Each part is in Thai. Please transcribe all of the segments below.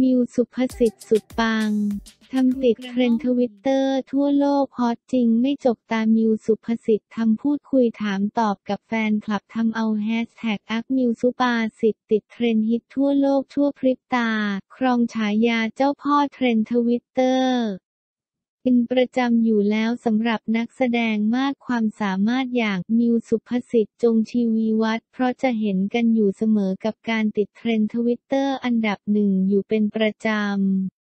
มิวศุภศิษฏ์สุดปัง ทำติดเทรนด์ทวิตเตอร์ทั่วโลกฮอตจริงไม่จบตามมิวศุภศิษฏ์ทำพูดคุยถามตอบกับแฟนคลับทำเอาแฮชแท็กแท็กมิวศุภศิษฏ์ติดเทรนด์ฮิตทั่วโลกทั่วพริบตา ครองฉายาเจ้าพ่อเทรนด์ทวิตเตอร์ เป็นประจำอยู่แล้วสำหรับนักแสดงมากความสามารถอย่างมิวศุภศิษฏ์จงชีวีวัฒน์เพราะจะเห็นกันอยู่เสมอกับการติดเทรนด์ทวิตเตอร์อันดับหนึ่งอยู่เป็นประจำ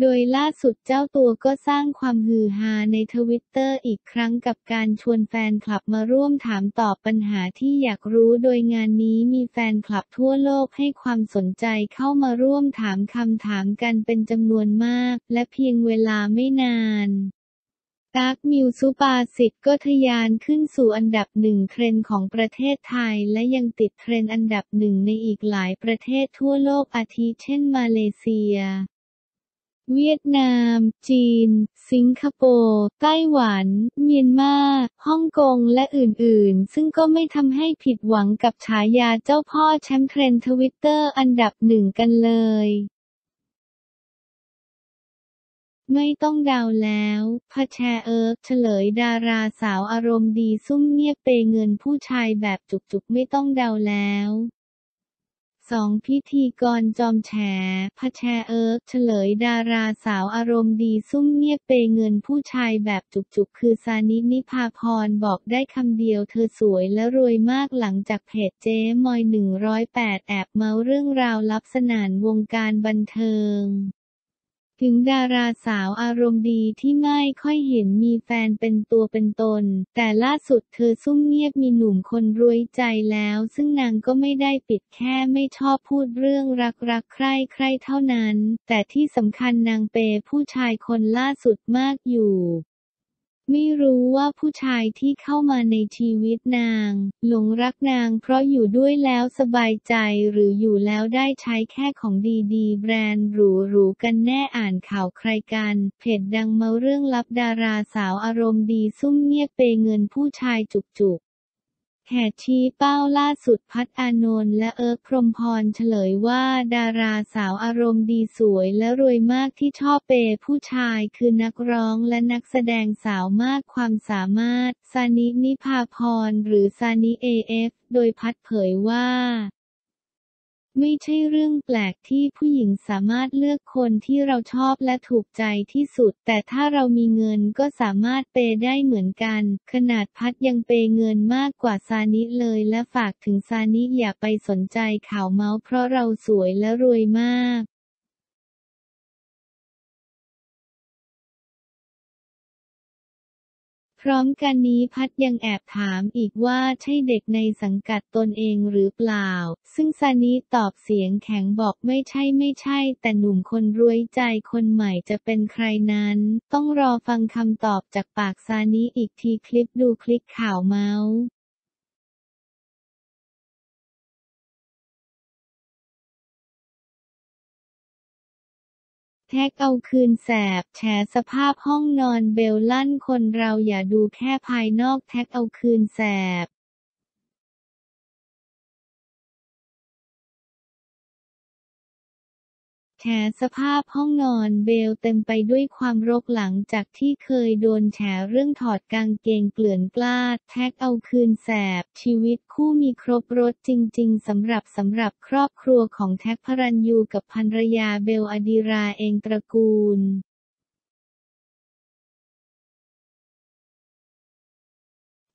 โดยล่าสุดเจ้าตัวก็สร้างความฮือฮาในทวิตเตอร์อีกครั้งกับการชวนแฟนคลับมาร่วมถามตอบปัญหาที่อยากรู้โดยงานนี้มีแฟนคลับทั่วโลกให้ความสนใจเข้ามาร่วมถามคำถามกันเป็นจำนวนมาก และเพียงเวลาไม่นานแท็กมิวศุภศิษฏ์ก็ทะยานขึ้นสู่อันดับหนึ่งเทรนด์ของประเทศไทย และยังติดเทรนด์อันดับหนึ่งในอีกหลายประเทศทั่วโลกอาทิเช่นมาเลเซีย เวียดนาม จีน สิงคโปร์ ไต้หวัน เมียนมา ฮ่องกง และอื่น ๆ ซึ่งก็ไม่ทำให้ผิดหวังกับฉายาเจ้าพ่อแชมป์เทรนทวิตเตอร์อันดับหนึ่งกันเลย ไม่ต้องเดาแล้วพะแชเอิร์กเฉลยดาราสาวอารมณ์ดีซุ่มเงียบเปเงินผู้ชายแบบจุกๆ ไม่ต้องเดาแล้ว สองพิธีกรจอมแฉพะแชเอิร์กเฉลยดาราสาวอารมณ์ดีซุ่มเงียบเปย์เงินผู้ชายแบบจุกๆ คือซานินิภาภรณ์บอกได้คำเดียวเธอสวยและรวยมากหลังจากเพจเจ๊มอย 108 แอบเมาท์เรื่องราวลับสนานวงการบันเทิง ถึงดาราสาวอารมณ์ดีที่ไม่ค่อยเห็นมีแฟนเป็นตัวเป็นตน แต่ล่าสุดเธอซุ่มเงียบมีหนุ่มคนรวยใจแล้ว ซึ่งนางก็ไม่ได้ปิดแค่ไม่ชอบพูดเรื่องรักรักใคร่ใคร่เท่านั้น แต่ที่สำคัญนางเปผู้ชายคนล่าสุดมากอยู่ ไม่รู้ว่าผู้ชายที่เข้ามาในชีวิตนาง หลงรักนางเพราะอยู่ด้วยแล้วสบายใจหรืออยู่แล้วได้ใช้แค่ของดีๆ แบรนด์หรูๆกันแน่อ่านข่าวใครกัน เพจดังเมาเรื่องลับดาราสาวอารมณ์ดีซุ่มเงียบเปเงินผู้ชายจุก แห่ชี้เป้าล่าสุดพัฒอานนท์และเอิร์กพรมพรเฉลยว่าดาราสาวอารมณ์ดีสวยและรวยมากที่ชอบเปย์ผู้ชายคือนักร้องและนักแสดงสาวมากความสามารถ ซานินิพาพรหรือซานิเอฟ โดยพัดเผยว่า ไม่ใช่เรื่องแปลกที่ผู้หญิงสามารถเลือกคนที่เราชอบและถูกใจที่สุด แต่ถ้าเรามีเงินก็สามารถเปย์ได้เหมือนกัน ขนาดพัดยังเปย์เงินมากกว่าซานิเลยและฝากถึงซานิอย่าไปสนใจข่าวเมาส์เพราะเราสวยและรวยมาก พร้อมกันนี้พัดยังแอบถามอีกว่าใช่เด็กในสังกัดตนเองหรือเปล่า ซึ่งซานิตอบเสียงแข็งบอกไม่ใช่ไม่ใช่ แต่หนุ่มคนรวยใจคนใหม่จะเป็นใครนั้น ต้องรอฟังคำตอบจากปากซานิอีกทีคลิปดูคลิกข่าวเมาท์ แท็คเอาคืนแสบ แฉสภาพห้องนอนเบลล์ลั่นคนเราอย่าดูแค่ภายนอกแท็คเอาคืนแสบ แฉสภาพห้องนอนเบลล์เต็มไปด้วยความรกหลังจากที่เคยโดนแฉเรื่องถอดกางเกงเกลื่อนกล้าแท็คเอาคืนแสบ ชีวิตคู่มีครบรสจริง ๆสำหรับสำหรับครอบครัวของแท็คภรัณยูกับภรรยาเบลอดีราเองตระกูล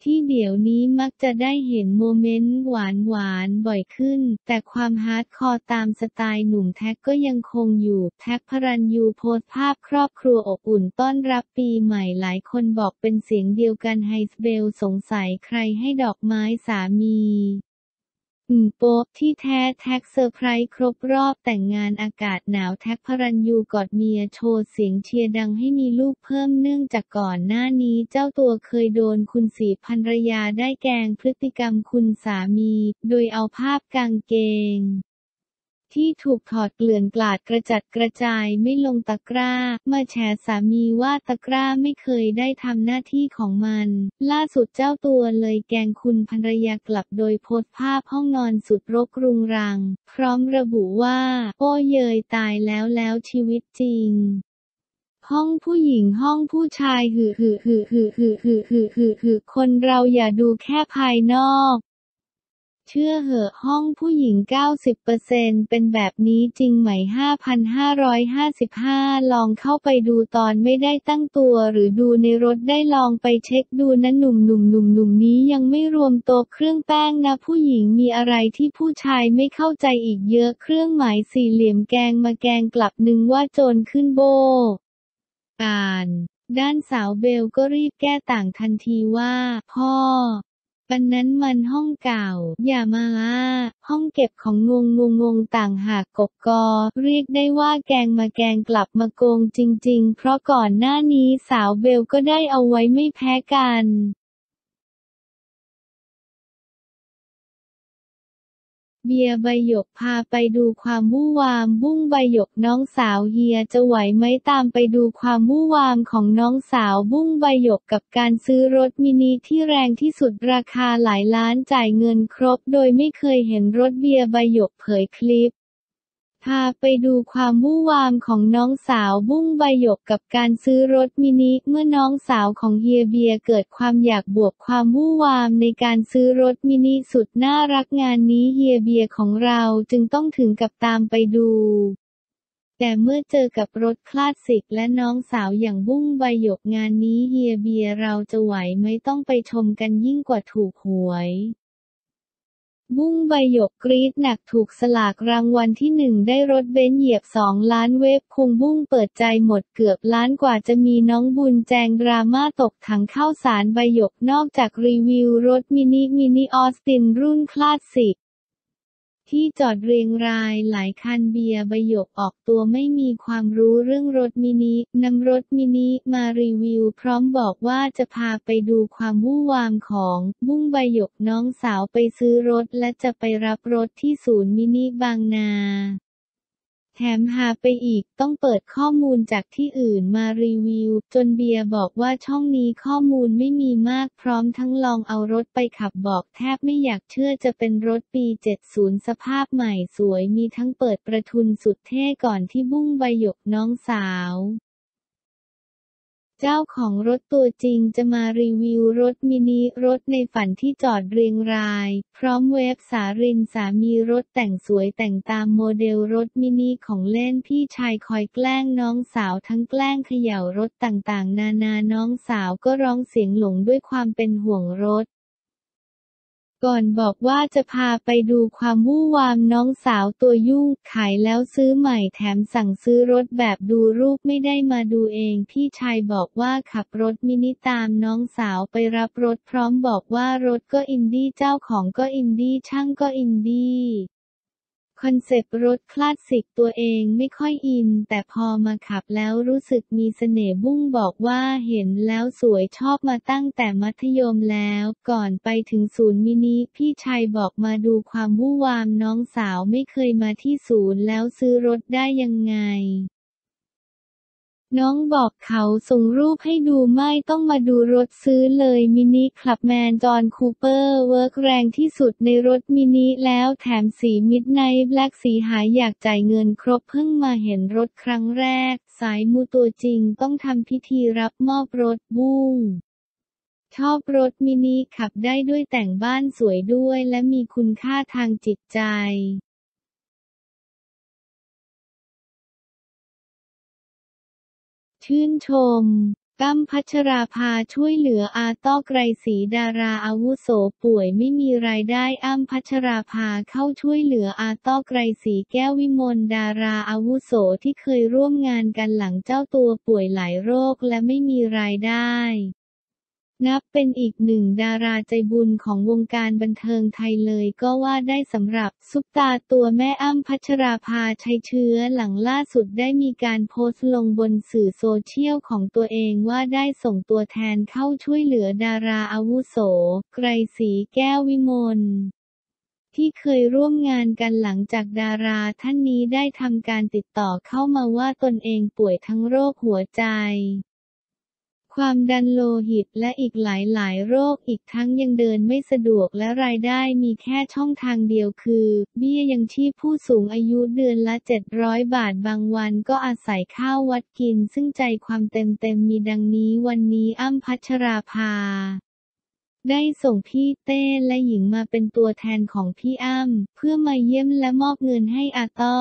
ที่เดี๋ยวนี้มักจะได้เห็นโมเมนต์หวานๆบ่อยขึ้น แต่ความ hardcore ตามสไตล์หนุ่มแท็คก็ยังคงอยู่ แท็คภรัณยูโพสต์ภาพครอบครัวอบอุ่นต้อนรับปีใหม่หลายคนบอกเป็นเสียงเดียวกันไฮสเบลสงสัยใครให้ดอกไม้สามี อืมโป๊ที่แท้แท็คเซอร์ไพรส์ครบรอบแต่งงานอากาศหนาวแท็คภรัณยูกอดเมียโชว์เสียงเชียร์ดังให้มีลูกเพิ่มเนื่องจากก่อนหน้านี้เจ้าตัวเคยโดนคุณสีภรรยาได้แกงพฤติกรรมคุณสามี โดยเอาภาพกางเกง ที่ถูกถอดเกลื่อนกลาดกระจัดกระจายไม่ลงตะกร้า มาแฉสามีว่าตะกร้าไม่เคยได้ทำหน้าที่ของมัน ล่าสุดเจ้าตัวเลยแกงคุณภรรยากลับโดยโพสภาพห้องนอนสุดรกรุงรัง พร้อมระบุว่า โอ้เยยตายแล้วแล้วชีวิตจริงห้องผู้หญิงห้องผู้ชายหือหือหือหือหือหือหือหือหือคนเราอย่าดูแค่ภายนอก เชื่อเหอะห้องผู้หญิง 90%เป็นแบบนี้จริงไหม 5,555 ลองเข้าไปดูตอนไม่ได้ตั้งตัวหรือดูในรถได้ลองไปเช็คดูนะหนุ่มหนุ่มหนุ่มหนุ่มนี้ยังไม่รวมตัวเครื่องแป้งนะผู้หญิงมีอะไรที่ผู้ชายไม่เข้าใจอีกเยอะเครื่องหมายสี่เหลี่ยมแกงมาแกงกลับหนึ่งว่าโจรขึ้นโบอ่านด้านสาวเบลก็รีบแก้ต่างทันทีว่า พ่อ ปันนั้นมันห้องเก่า อย่ามาล่า ห้องเก็บของงงงงงต่างหากกบกอ เรียกได้ว่าแกงมาแกงกลับมาโกงจริง ๆ เพราะก่อนหน้านี้สาวเบลก็ได้เอาไว้ไม่แพ้กัน เบียร์ใบหยกพาไปดูความวู่วาม บุ้งใบหยกน้องสาวเฮียจะไหวไหมตามไปดูความวู่วามของน้องสาวบุ้งใบหยกกับการซื้อรถมินิที่แรงที่สุดราคาหลายล้านจ่ายเงินครบ โดยไม่เคยเห็นรถเบียร์ใบหยกเผยคลิป พาไปดูความวู่วามของน้องสาวบุ้งใบหยกกับการซื้อรถมินิ เมื่อน้องสาวของเฮียเบียเกิดความอยากบวกความวู่วามในการซื้อรถมินิสุดน่ารักงานนี้เฮียเบียของเราจึงต้องถึงกับตามไปดูแต่เมื่อเจอกับรถคลาสสิกและน้องสาวอย่างบุ้งใบหยกงานนี้เฮียเบียเราจะไหวไหมต้องไปชมกันยิ่งกว่าถูกหวย บุ้งใบหยกกรี๊ดหนักถูกสลากรางวัลที่หนึ่งได้รถเบนซ์เหยียบสองล้านเว็บคุงบุ้งเปิดใจหมดเกือบล้านกว่าจะมีน้องบุญแจงดราม่าตกถังข้าวสารใบหยกนอกจากรีวิวรถ Mini Mini Austin รุ่นคลาสสิก ที่จอดเรียงรายหลายคันเบียร์ใบหยกออกตัวไม่มีความรู้เรื่องรถมินินำรถมินิมารีวิว พร้อมบอกว่าจะพาไปดูความวู่วามของบุ้งใบหยกน้องสาวไปซื้อรถและจะไปรับรถที่ศูนย์มินิบางนา แถมหาไปอีกต้องเปิดข้อมูลจากที่อื่นมารีวิว จนเบียร์บอกว่าช่องนี้ข้อมูลไม่มีมากพร้อมทั้งลองเอารถไปขับบอกแทบไม่อยากเชื่อจะเป็นรถปี 70 สภาพใหม่สวยมีทั้งเปิดประทุนสุดเท่ก่อนที่บุ้งใบหยกน้องสาว จ้าของรถตัวจริงจะมารีวิวรถมินิรถในฝันที่จอดเรียงราย พร้อมเว็บสารินสามีรถแต่งสวยแต่งตามโมเดลรถมินิของเล่นพี่ชายคอยแกล้งน้องสาวทั้งแกล้งเขย่ารถต่างๆ นานาน้องสาวก็ร้องเสียงหลงด้วยความเป็นห่วงรถ ก่อนบอกว่าจะพาไปดูความวู่วามน้องสาวตัวยุ่ง ขายแล้วซื้อใหม่แถมสั่งซื้อรถแบบดูรูปไม่ได้มาดูเอง พี่ชายบอกว่าขับรถมินิตามน้องสาวไปรับรถพร้อมบอกว่ารถก็อินดี้เจ้าของก็อินดี้ช่างก็อินดี้ คอนเซปต์รถคลาสสิกตัวเองไม่ค่อยอิน แต่พอมาขับแล้วรู้สึกมีเสน่ห์บุ้งบอกว่าเห็นแล้วสวยชอบมาตั้งแต่มัธยมแล้ว ก่อนไปถึงศูนย์มินิพี่ชายบอกมาดูความวู่วามน้องสาวไม่เคยมาที่ศูนย์แล้วซื้อรถได้ยังไง น้องบอกเขาส่งรูปให้ดูไม่ต้องมาดูรถซื้อเลย Mini Clubman John Cooper Works แรงที่สุดในรถมินิแล้วแถมสี Midnight Black สีหายากจ่ายเงินครบเพิ่งมาเห็นรถครั้งแรก สายมูตัวจริงต้องทำพิธีรับมอบรถบุ้งชอบรถมินิขับได้ด้วยแต่งบ้านสวยด้วยและมีคุณค่าทางจิตใจ ชื่นชมกัมพัชราภาช่วยเหลืออาต้อไกรศรีดาราอาวุโสป่วยไม่มีรายได้อ้ำพัชราภาเข้าช่วยเหลืออาต้อไกรศรีแก้ววิมลดาราอาวุโสที่เคยร่วมงานกันหลังเจ้าตัวป่วยหลายโรคและไม่มีรายได้ นับเป็นอีกหนึ่งดาราใจบุญของวงการบันเทิงไทยเลยก็ว่าได้สำหรับซุปตาตัวแม่อ้ำพัชราภาชัยเชื้อหลังล่าสุดได้มีการโพสต์ลงบนสื่อโซเชียลของตัวเองว่าได้ส่งตัวแทนเข้าช่วยเหลือดาราอาวุโส ไกรศรีแก้ววิมลที่เคยร่วมงานกันหลังจากดาราท่านนี้ได้ทำการติดต่อเข้ามาว่าตนเองป่วยทั้งโรคหัวใจ ความดันโลหิตและอีกหลายหลายโรคอีกทั้งยังเดินไม่สะดวกและรายได้มีแค่ช่องทางเดียวคือ เบี้ยยังชีพผู้สูงอายุเดือนละ 700 บาทบางวันก็อาศัยข้าววัดกิน ซึ่งใจความเต็มเต็มมีดังนี้วันนี้อ้ำพัชราภา ได้ส่งพี่เต้และหญิงมาเป็นตัวแทนของพี่อ้ำเพื่อมาเยี่ยมและมอบเงินให้อาต้อ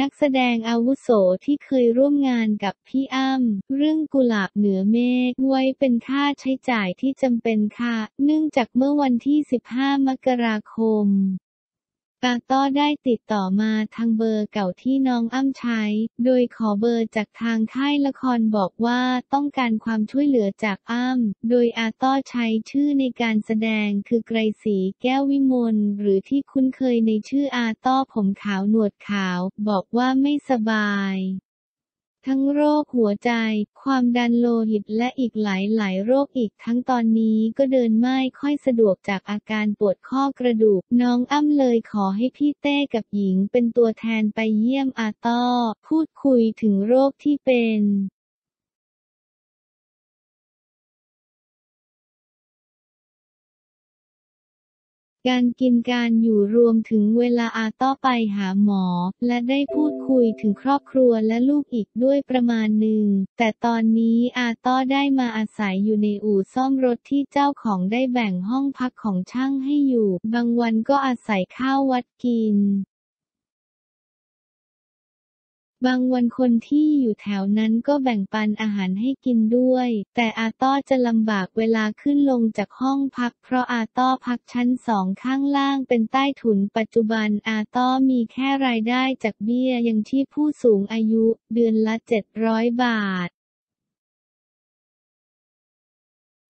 นักแสดงอาวุโสที่เคยร่วมงานกับพี่อ้ำเรื่องกุหลาบเหนือเมฆไว้เป็นค่าใช้จ่ายที่จำเป็นค่ะ เนื่องจากเมื่อวันที่ 15 มกราคม อาต้อได้ติดต่อมาทางเบอร์เก่าที่น้องอ้ำใช้ โดยขอเบอร์จากทางค่ายละครบอกว่าต้องการความช่วยเหลือจากอ้ำโดยอาต้อใช้ชื่อในการแสดงคือไกรศรีแก้ววิมลหรือที่คุ้นเคยในชื่ออาต้อผมขาวหนวดขาว บอกว่าไม่สบาย ทั้งโรคหัวใจ ความดันโลหิตและอีกหลายหลายโรคอีกทั้งตอนนี้ก็เดินไม่ค่อยสะดวกจากอาการปวดข้อกระดูก น้องอ้ำเลยขอให้พี่เต้กับหญิงเป็นตัวแทนไปเยี่ยมอาต้อ พูดคุยถึงโรคที่เป็น การกินการอยู่รวมถึงเวลาอาต้อไปหาหมอ และได้พูดคุยถึงครอบครัวและลูกอีกด้วยประมาณหนึ่ง แต่ตอนนี้อาต้อได้มาอาศัยอยู่ในอู่ซ่อมรถที่เจ้าของได้แบ่งห้องพักของช่างให้อยู่ บางวันก็อาศัยข้าววัดกิน บางวันคนที่อยู่แถวนั้นก็แบ่งปันอาหารให้กินด้วย แต่อาต้อจะลำบากเวลาขึ้นลงจากห้องพัก เพราะอาต้อพักชั้นสองข้างล่างเป็นใต้ถุนปัจจุบันอาต้อมีแค่รายได้จากเบี้ยยังชีพผู้สูงอายุ เดือนละ 700 บาท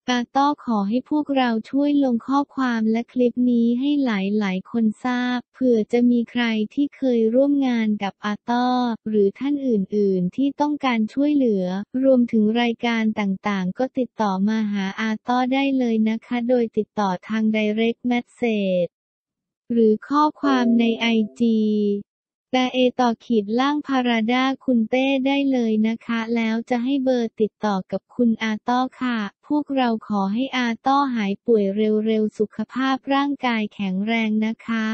อาต้อขอให้พวกเราช่วยลงข้อความและคลิปนี้ให้หลายๆคนทราบ เผื่อจะมีใครที่เคยร่วมงานกับอาต้อ หรือท่านอื่นๆ ที่ต้องการช่วยเหลือ รวมถึงรายการต่างๆ ก็ติดต่อมาหาอาต้อได้เลยนะคะ โดยติดต่อทาง Direct Message หรือข้อความในไอจี แต่เอต่อขีดล่างพาราดาคุณเต้ได้เลยนะคะ แล้วจะให้เบอร์ติดต่อกับคุณอาต้อค่ะ พวกเราขอให้อาต้อหายป่วยเร็วๆ สุขภาพร่างกายแข็งแรงนะคะ